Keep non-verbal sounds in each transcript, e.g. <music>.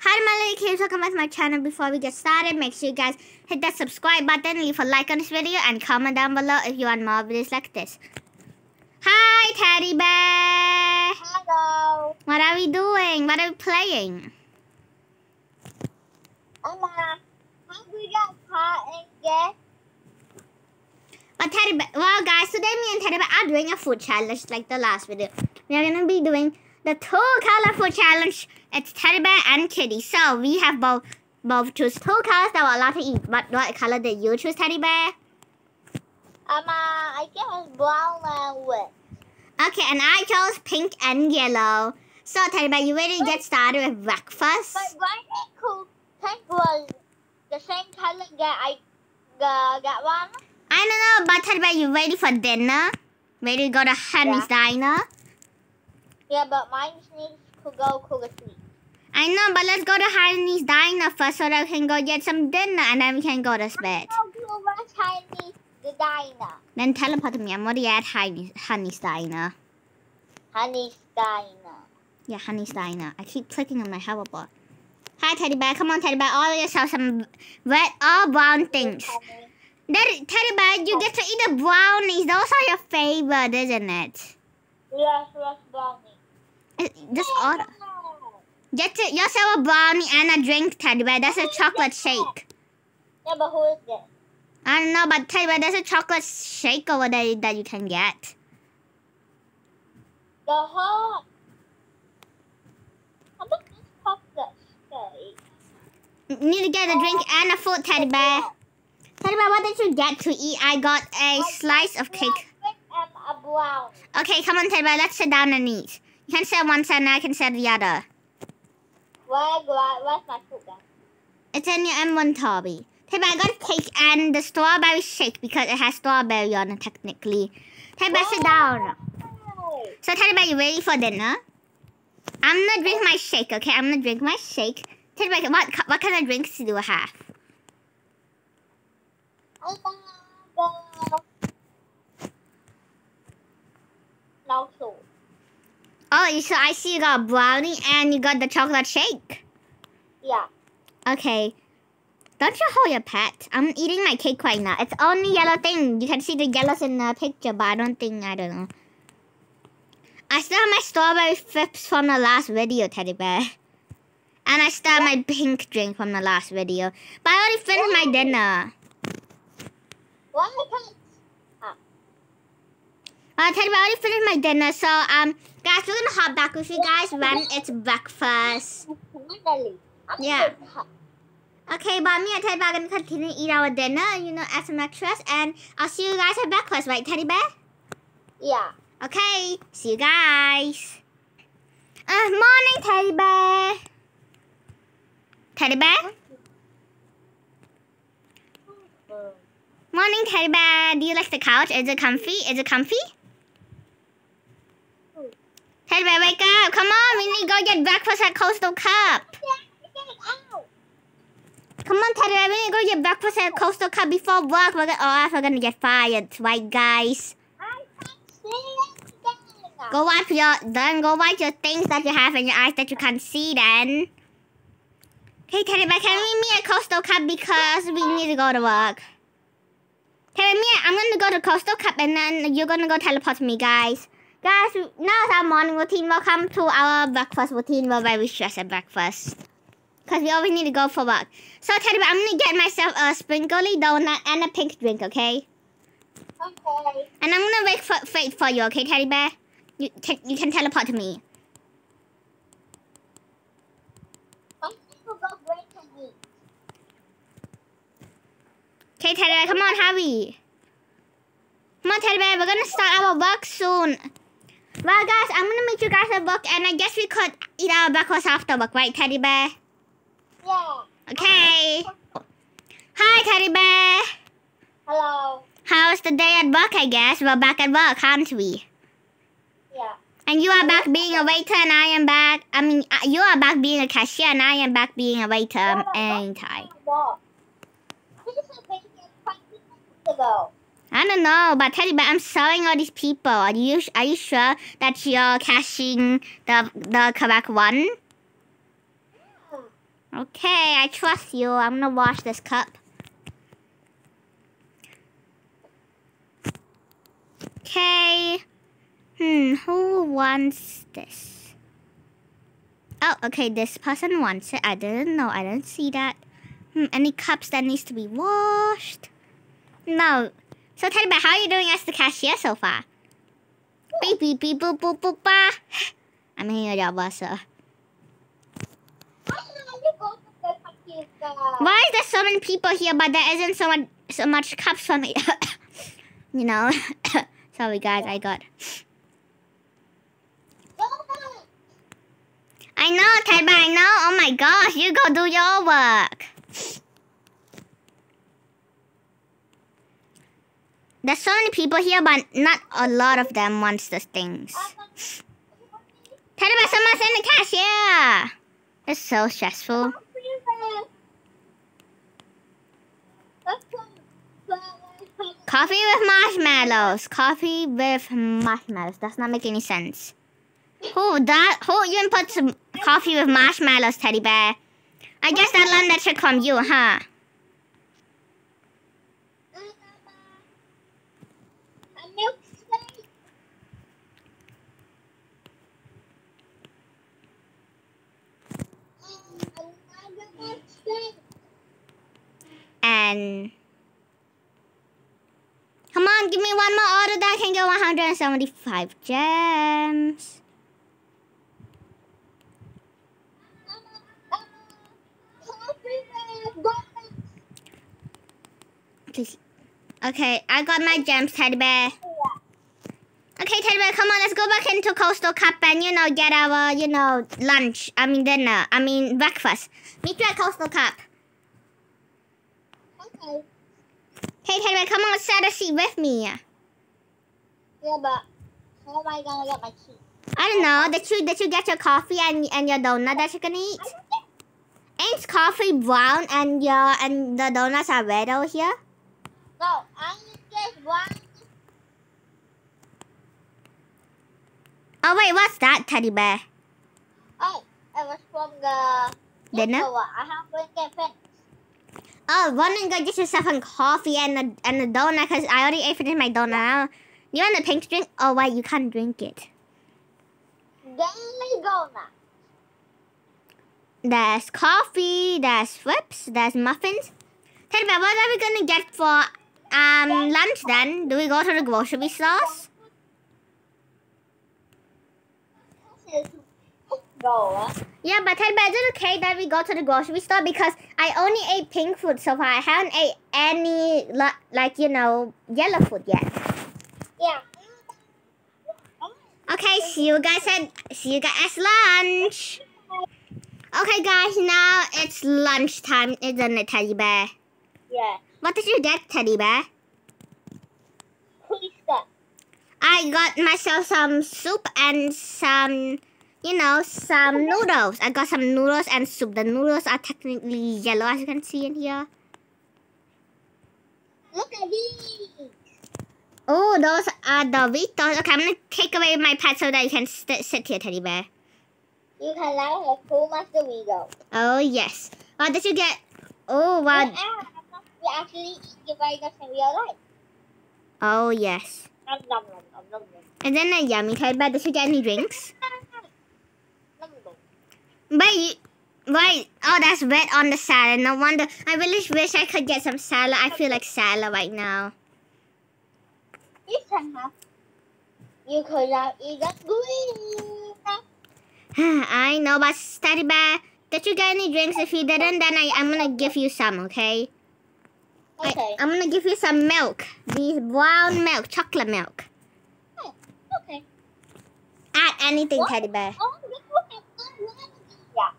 Hi, my little kids. Welcome back to my channel. Before we get started, make sure you guys hit that subscribe button, leave a like on this video, and comment down below if you want more videos like this. Hi, Teddy Bear. Hello. What are we doing? What are we playing? Emma, how we got caught and get But Teddy Bear, well, guys, today me and Teddy Bear are doing a food challenge like the last video. We are gonna be doing the two colorful challenge. It's Teddy Bear and Kitty. So we have both both choose two colors that we're allowed to eat. But what color did you choose, Teddy Bear? Emma, I guess brown and white. Okay, and I chose pink and yellow. So Teddy Bear, you ready to get started with breakfast? But why did cool pink was the same color that I uh, got one? I don't know, but Teddy Bear, you ready for dinner? Ready to go to Honey's Diner? Yeah, but mine needs to go to the sleep. I know, but let's go to Honey's Diner first so that we can go get some dinner and then we can go to bed. Go to the diner. Then teleport to me. I'm already at Honey, Honey's Diner. Honey's diner. Yeah, Honey's Diner. I keep clicking on my hoverboard. Hi, Teddy Bear. Come on, Teddy Bear. Order yourself some red or brown things. Honey. Teddy Bear, you get to eat the brownies. Those are your favorite, isn't it? Yes, yes, brownie. Just order. Oh, get to yourself a brownie and a drink, Teddy Bear. That's a chocolate shake. Yeah, but who is this? I don't know, but Teddy Bear, there's a chocolate shake over there that you can get. The whole. How about this chocolate shake? You need to get a drink oh, and a food, Teddy Bear. Teddy Bear, what did you get to eat? I got a slice of cake. And a brown. Okay, come on, Teddy Bear. Let's sit down and eat. You can sit one side and I can sit the other. Where, where, where's my food then? It's in your inventory. Teddy Bear, I got cake and the strawberry shake because it has strawberry on it technically. Teddy Bear, sit down. So Teddy Bear, you ready for dinner? I'm gonna drink my shake, okay? I'm gonna drink my shake. Teddy Bear, what, what kind of drinks do you have? Oh, no clue. Oh, so I see you got brownie and you got the chocolate shake. Yeah. Okay. Don't you hold your pet? I'm eating my cake right now. It's only yellow thing. You can see the yellows in the picture, but I don't think, I don't know. I still have my strawberry flips from the last video, Teddy Bear. And I still have my pink drink from the last video. But I already finished my dinner. Why can't Uh, Teddy Bear, I already finished my dinner. So, um, guys, we're gonna hop back with you guys when it's breakfast. Yeah. Okay, but me and Teddy Bear are gonna continue to eat our dinner, you know, add some extras. And I'll see you guys at breakfast, right, Teddy Bear? Yeah. Okay, see you guys. Uh, morning, Teddy Bear. Teddy Bear? Morning, Teddy Bear. Do you like the couch? Is it comfy? Is it comfy? Teddy Bear, wake up. Come on, we need to go get breakfast at Coastal Cup. Come on, Teddy Bear, we need to go get breakfast at Coastal Cup before work. We're gonna, or else we're gonna get fired, right, guys? Go wipe your then go wipe your things that you have in your eyes that you can't see then. Hey Teddy Bear, can we meet at Coastal Cup because we need to go to work? Teddy Bear, I'm gonna go to Coastal Cup and then you're gonna go teleport me, guys. Guys, now it's our morning routine. Welcome to our breakfast routine. We're very stressed at breakfast. Because we always need to go for work. So Teddy Bear, I'm gonna get myself a sprinkly donut and a pink drink, okay? Okay. And I'm gonna wait for, wait for you, okay, Teddy Bear? You, te- you can teleport to me. Some people go great to eat. Okay, Teddy Bear, come on, hurry. Come on, Teddy Bear, we're gonna start our work soon. Well, guys, I'm gonna make you guys a work, and I guess we could eat our breakfast after work, right, Teddy Bear? Yeah. Okay. Hi, Teddy Bear. Hello. How's the day at work, I guess? We're back at work, aren't we? Yeah. And you are back being a waiter, and I am back. I mean, uh, you are back being a cashier, and I am back being a waiter. Um, ain't I? This is a 20 minutes ago. I don't know, but Teddy Bear, I'm selling all these people. Are you are you sure that you're cashing the the correct one? Okay, I trust you. I'm gonna wash this cup. Okay. Hmm, who wants this? Oh, okay, this person wants it. I didn't know. I didn't see that. Hmm, any cups that needs to be washed? No. So tell me, how are you doing as the cashier so far? Beep, beep, beep, boop, boop, boop, ba. I'm here, your boss, sir. Why is there so many people here, but there isn't so much so much cups for me? <coughs> you know. <coughs> Sorry, guys, I got. I know, Tedba, I know. Oh my gosh, you go do your work. There's so many people here, but not a lot of them wants the things. Tedba, someone's in the cash, yeah! It's so stressful. Coffee with marshmallows. Coffee with marshmallows. Does not make any sense. Who that? Who even put some coffee with marshmallows, teddy bear? I guess I learned that trick from you, huh? And come on, give me one more order that I can get 175 gems. Okay, I got my gems, teddy bear. Okay, Teddy Bear, come on, let's go back into Coastal Cup and, you know, get our, you know, lunch. I mean, dinner. I mean, breakfast. Meet you at Coastal Cup. Okay. Hey, Teddy Bear, come on, set a seat with me. Yeah, but how am I gonna get my key? I don't know. Did you, did you get your coffee and, and your donut that you're gonna eat? Ain't coffee brown and your and the donuts are red over here? No, I just one. Oh, wait, what's that, Teddy Bear? Oh, it was from the Dinner? I have to get finished. Oh, run don't go get yourself a coffee and a, and a donut? Because I already ate finished my donut. You want the pink drink? Oh, why you can't drink it. Daily donut. There's coffee, there's whips, there's muffins. Teddy Bear, what are we going to get for um lunch then? Do we go to the grocery stores? Go. Yeah, but Teddy Bear, is it okay that we go to the grocery store? Because I only ate pink food so far. I haven't ate any, li- like, you know, yellow food yet. Yeah. Okay, see you guys at, see you guys at lunch. Okay, guys, now it's lunchtime, isn't it, Teddy Bear? Yeah. What did you get, Teddy Bear? Please stop. I got myself some soup and some, you know, some noodles. I got some noodles and soup. The noodles are technically yellow, as you can see in here. Look at these. Oh, those are the Doritos. Okay, I'm gonna take away my pet so that you can st- sit here, Teddy Bear. You can now have full master Wigo. Oh, yes. What did you get? Oh, wow. And we actually eat the Vegas in real life. Oh, yes. Nom nom nom. And then a yummy Teddy Bear. Did you get any drinks? <laughs> Nom. Wait, wait. Oh, that's red on the salad. No wonder. I really wish I could get some salad. I feel like salad right now. You can have. You could have eaten green. <sighs> I know, but Teddy Bear, did you get any drinks? If you didn't, then I, I'm gonna give you some, okay? Okay. I, am gonna give you some milk. These brown milk, chocolate milk. Oh, okay. Add anything, What? Teddy Bear. Oh, you have one one. Yeah.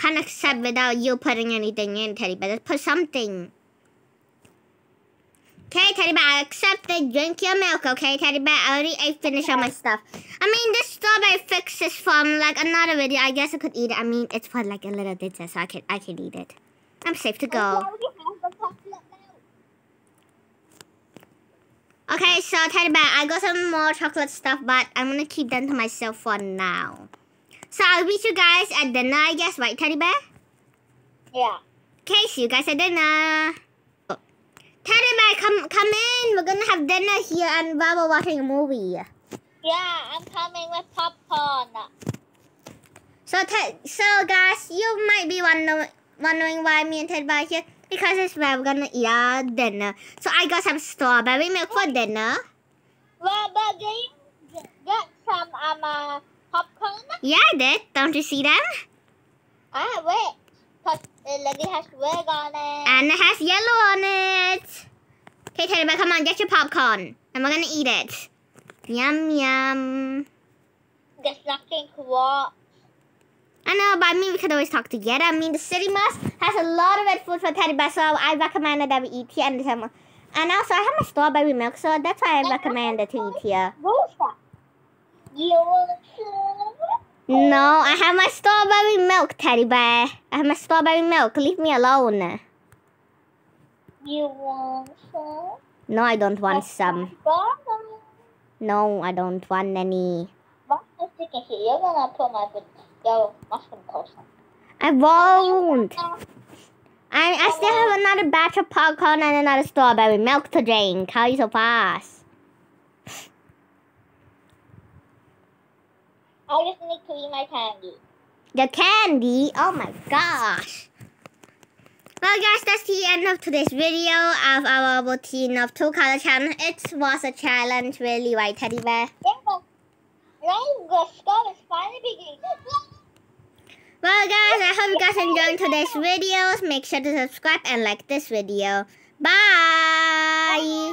Can't accept without you putting anything in, Teddy Bear. Just put something. Okay, Teddy Bear, I accept it. Drink your milk, okay, Teddy Bear? I already ate finished all my stuff. I mean, this strawberry fix is from like another video. I guess I could eat it. I mean, it's for like a little dessert, so I can I can eat it. I'm safe to go. already have the chocolate milk. Okay, so Teddy Bear, I got some more chocolate stuff, but I'm gonna keep them to myself for now. So I'll meet you guys at dinner, I guess, right, Teddy Bear? Yeah. Okay, see you guys at dinner. Teddy Bear, come come in. We're gonna have dinner here and while we're watching a movie. Yeah, I'm coming with popcorn. So, Ted, so guys, you might be wonder, wondering why me and Teddy Bear are here because it's where we're gonna eat our dinner. So I got some strawberry milk for dinner. Well, but get some um uh, popcorn? Yeah, I did. Don't you see them? Ah, wait. Lady has wig on it. And it has yellow on it. Okay, Teddy Bear, come on, get your popcorn. And we're gonna eat it. Yum, yum. There's nothing cool. I know, but I mean, we could always talk together. I mean, the City must has a lot of red food for Teddy Bear, so I recommend that we eat here. And, some- and also, I have my strawberry milk, so that's why I recommended to eat here. Rosa. Some? No, I have my strawberry milk, Teddy Bear. I have my strawberry milk. Leave me alone. You want some? No, I don't want some. Bottom. No, I don't want any. What is sticking here? You're gonna put my yellow mushroom toast on. I won't. I, I still have another batch of popcorn and another strawberry milk to drink. How are you so fast? I just need to eat my candy. The candy? Oh my gosh. Well guys, that's the end of today's video of our routine of two color challenge. It was a challenge really, right Teddy Bear? Yeah. Now the skull is finally beginning. Well guys, I hope you guys enjoyed today's videos. Make sure to subscribe and like this video. Bye!